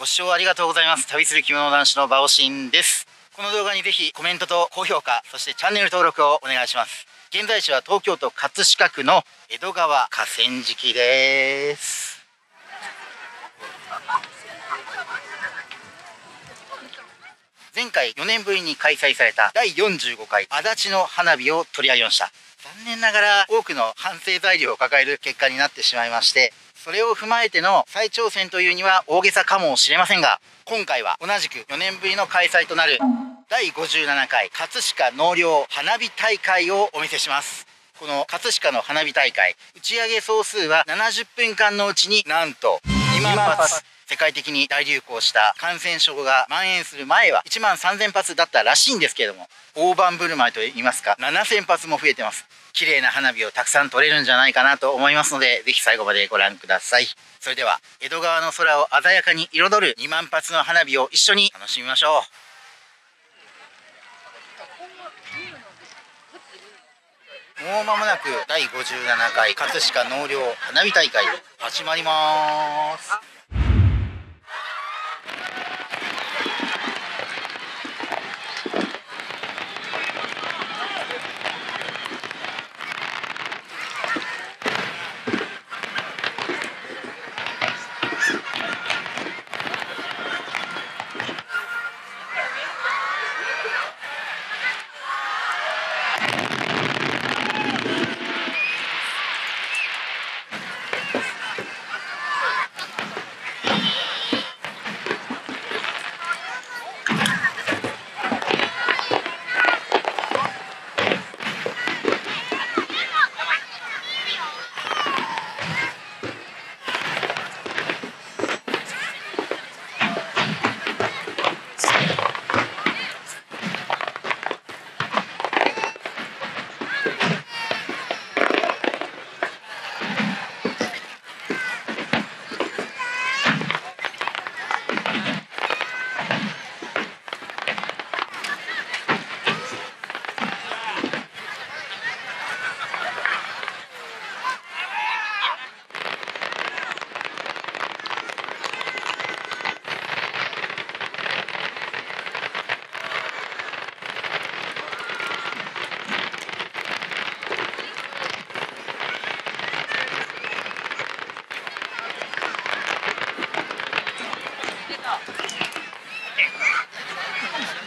ご視聴ありがとうございます。旅する着物男子のバオシンです。この動画にぜひコメントと高評価そしてチャンネル登録をお願いします。現在地は東京都葛飾区の江戸川河川敷です。前回4年ぶりに開催された第45回足立の花火を取り上げました。残念ながら多くの反省材料を抱える結果になってしまいましてそれを踏まえての再挑戦というには大げさかもしれませんが今回は同じく4年ぶりの開催となる第57回葛飾納涼花火大会をお見せします。この葛飾の花火大会打ち上げ総数は70分間のうちになんと2万発。世界的に大流行した感染症が蔓延する前は1万3000発だったらしいんですけれども大盤振る舞いといいますか7000発も増えてます。綺麗な花火をたくさん撮れるんじゃないかなと思いますのでぜひ最後までご覧ください。それでは江戸川の空を鮮やかに彩る2万発の花火を一緒に楽しみましょう。もう間もなく第57回葛飾納涼花火大会始まります。色が変わる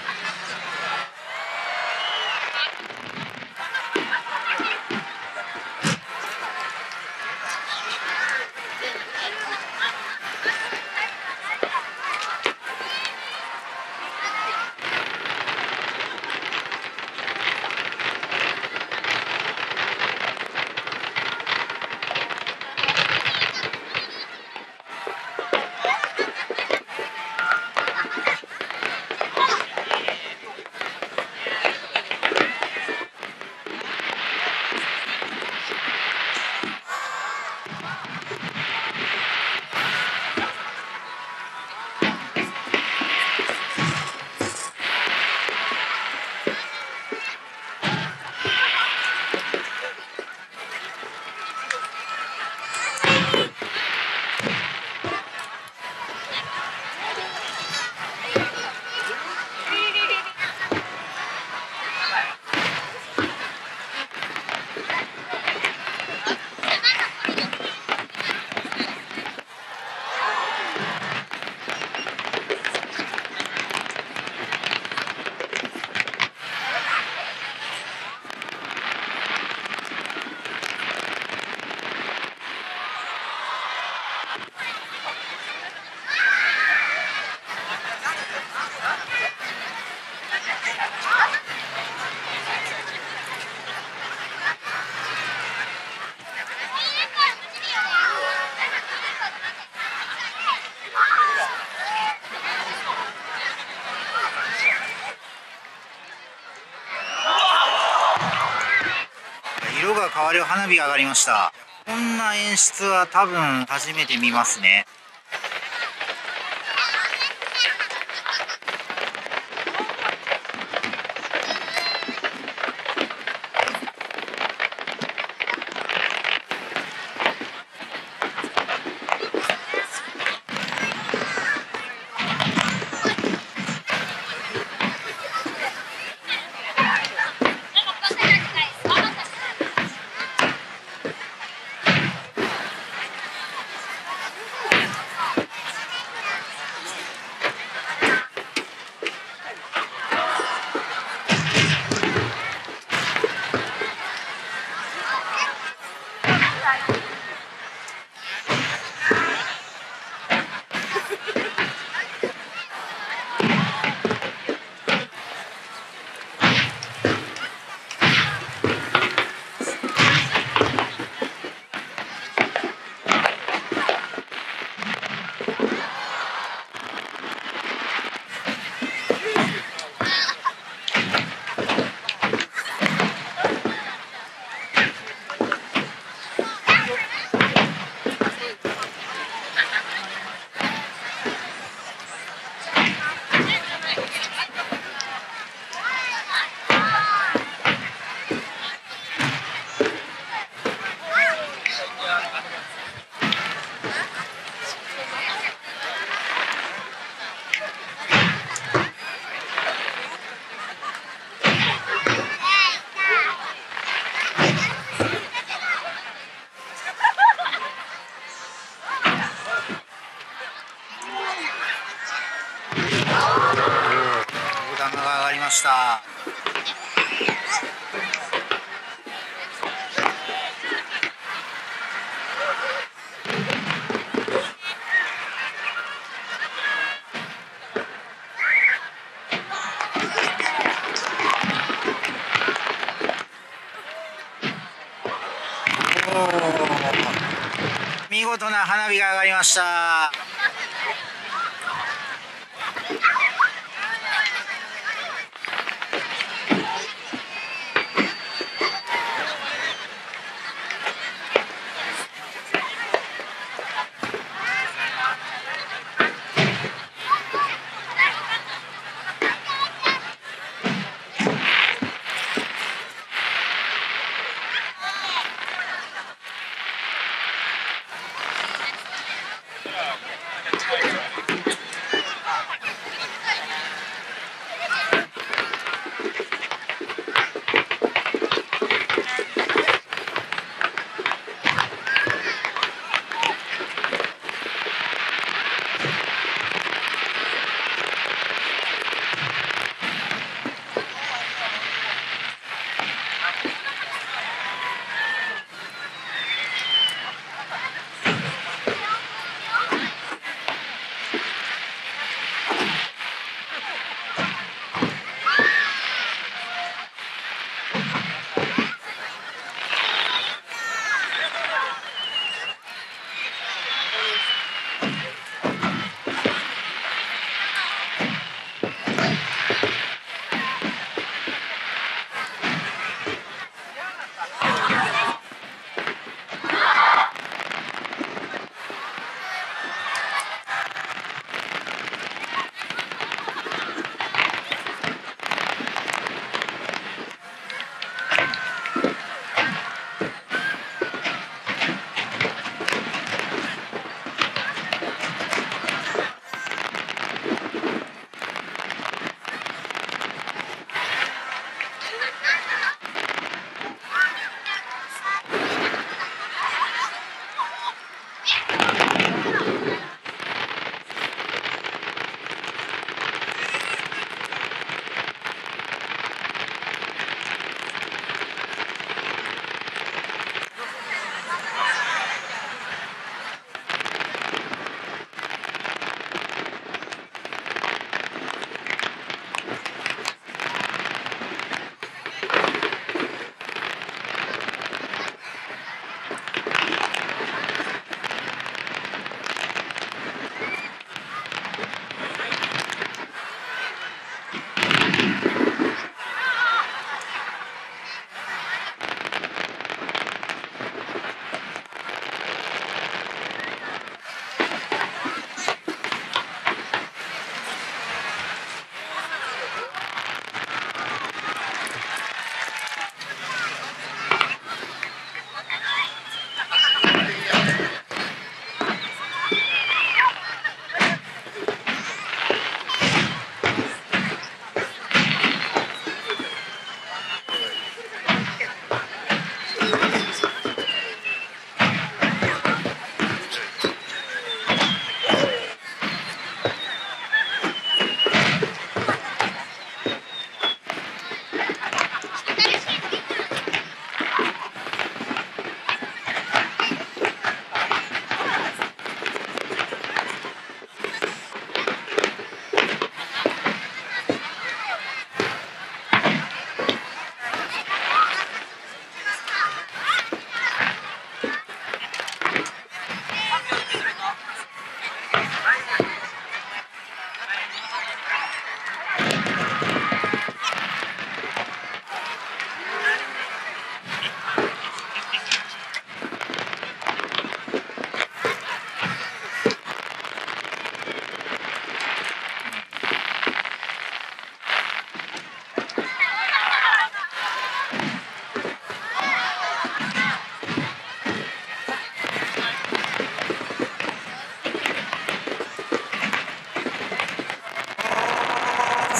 花火が上がりました。こんな演出は多分初めて見ますね。した。見事な花火が上がりました。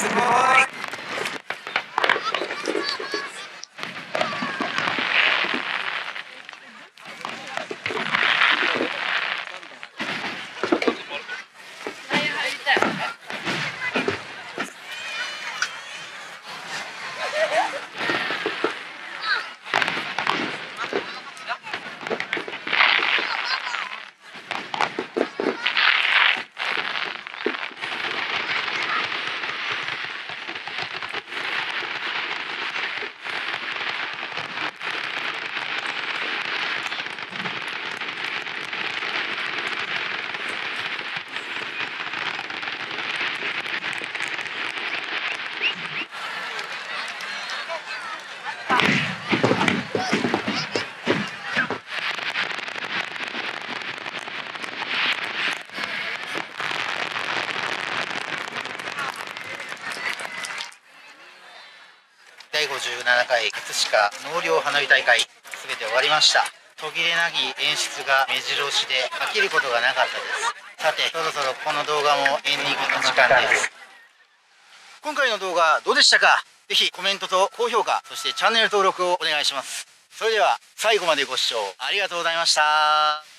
boys. 飾納涼花火大会全て終わりました。途切れなき演出が目白押しで飽きることがなかったです。さてそろそろこの動画もエンディングの時間です。今回の動画どうでしたか？ぜひコメントと高評価そしてチャンネル登録をお願いします。それでは最後までご視聴ありがとうございました。